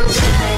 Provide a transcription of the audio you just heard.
I'm